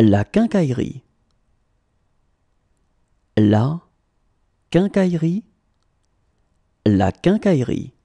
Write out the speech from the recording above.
La quincaillerie. La quincaillerie. La quincaillerie.